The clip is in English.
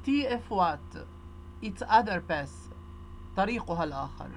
اكتي اف وات its other path طريقها الآخر